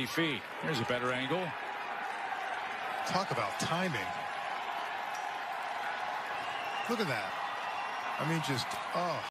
80 feet. Here's a better angle. Talk about timing. Look at that. I mean, just, oh.